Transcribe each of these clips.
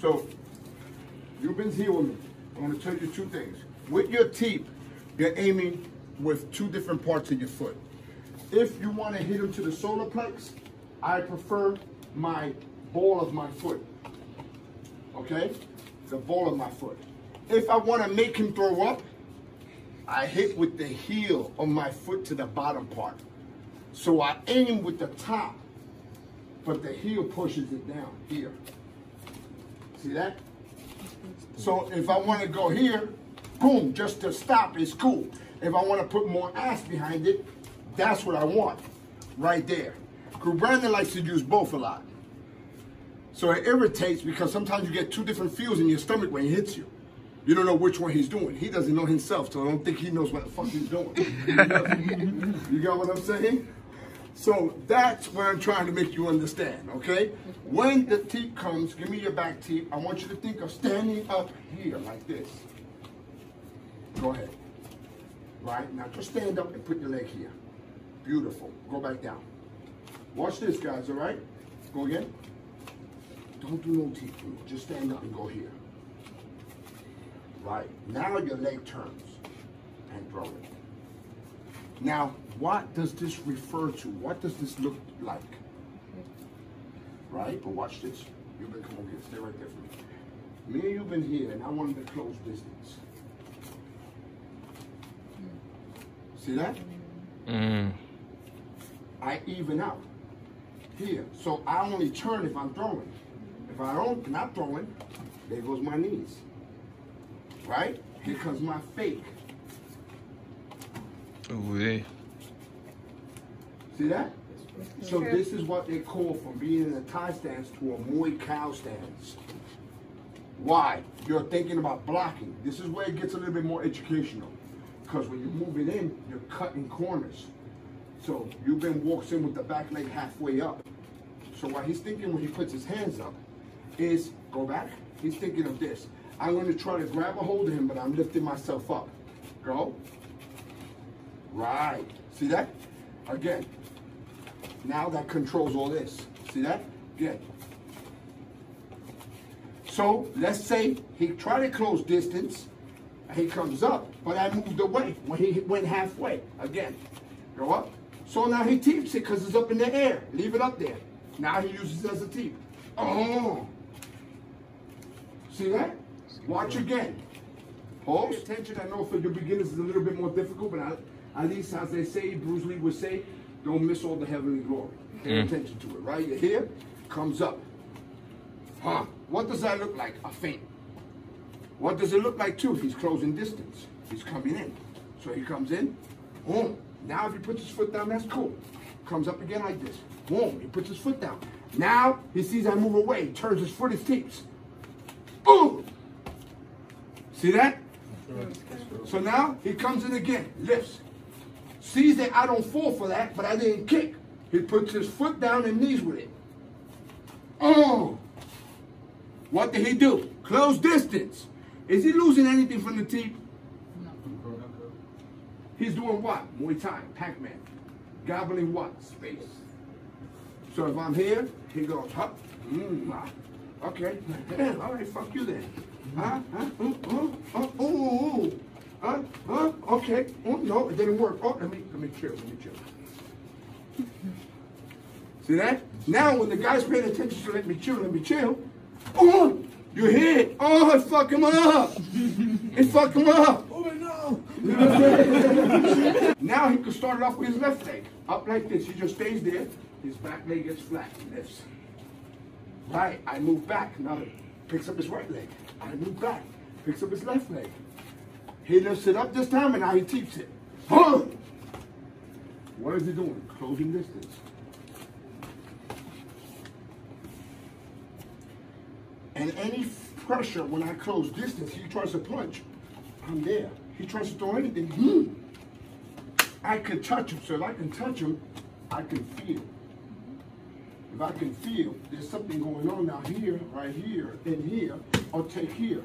So, you've been here with me. I want to tell you two things. With your teep, you're aiming with two different parts of your foot. If you want to hit him to the solar plex, I prefer my ball of my foot. Okay? The ball of my foot. If I want to make him throw up, I hit with the heel of my foot to the bottom part. So I aim with the top, but the heel pushes it down here. See that? So if I want to go here, boom, just to stop is cool. If I want to put more ass behind it, that's what I want, right there. Because Brandon likes to use both a lot. So it irritates because sometimes you get two different feels in your stomach when he hits you. You don't know which one he's doing. He doesn't know himself, so I don't think he knows what the fuck he's doing. you got what I'm saying? So that's what I'm trying to make you understand, okay? When the teep comes, give me your back teep. I want you to think of standing up here like this. Go ahead. Right? Now just stand up and put your leg here. Beautiful. Go back down. Watch this, guys, all right? Go again. Don't do no teep. Just stand up and go here. Right. Now your leg turns and throw it. Now, what does this refer to? What does this look like? Right? But watch this. Youbin, come over here. Stay right there for me. Me and Youbin here, and I wanted to close distance. See that? Mm. I even out here. So I only turn if I'm throwing. If I don't, not throwing, there goes my knees. Right? Here comes my fake. Ooh, yeah. See that? So this is what they call from being in a Thai stance to a Muay Khao stance. Why? You're thinking about blocking. This is where it gets a little bit more educational. Because when you're moving in, you're cutting corners. So Youbin walks in with the back leg halfway up. So what he's thinking when he puts his hands up is, go back. He's thinking of this. I'm going to try to grab a hold of him, but I'm lifting myself up. Go. Right. See that? Again. Now that controls all this. See that? Good. So let's say he tried to close distance. He comes up, but I moved away when he went halfway. Again. Go up. So now he teeps it because it's up in the air. Leave it up there. Now he uses it as a teep. Oh. See that? Watch again. Hold attention. I know for your beginners it's a little bit more difficult, but I, at least as they say, Bruce Lee would say, don't miss all the heavenly glory. Pay Mm. attention to it, right? You're here, comes up. Huh. What does that look like? A feint. What does it look like too? He's closing distance. He's coming in. So he comes in, boom. Now if he puts his foot down, that's cool. Comes up again like this. Boom. He puts his foot down. Now he sees I move away. He turns his foot, his teeps. Boom. See that? So now he comes in again, lifts. Sees that I don't fall for that, but I didn't kick. He puts his foot down and knees with it. Oh! What did he do? Close distance. Is he losing anything from the teep? He's doing what? Muay Thai, Pac-Man. Gobbling what? Space. So if I'm here, he goes, huh? Mm, ah. Okay. All right, fuck you then. Huh? Huh? Oh, oh, oh, oh. Huh? Huh? Okay. Oh, no, it didn't work. Oh, let me, let me chill, let me chill. See that? Now when the guy's paying attention to let me chill, let me chill. Oh, you hit. Oh, it fuck him up. It fuck him up. Oh no. now he can start it off with his left leg. Up like this. He just stays there. His back leg gets flat. He lifts. Right. I move back. Now he picks up his right leg. I move back. Picks up his left leg. He lifts it up this time and now he keeps it. Huh. What is he doing? Closing distance. And any pressure when I close distance, he tries to punch, I'm there. He tries to throw anything, hmm. I can touch him. So if I can touch him, I can feel. If I can feel there's something going on now here, right here, and here, I'll take here.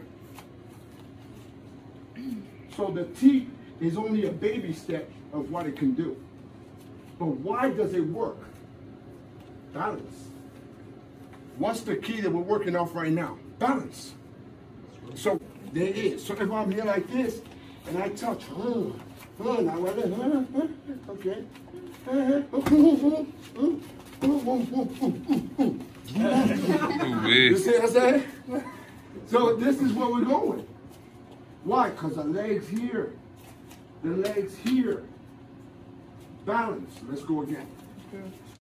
So the teep is only a baby step of what it can do. But why does it work? Balance. What's the key that we're working off right now? balance. So there is. So if I'm here like this and I touch, huh, now right there, huh, huh, okay. You see what I'm saying? So this is where we're going. Why? Because the legs here, the legs here. Balance. Let's go again.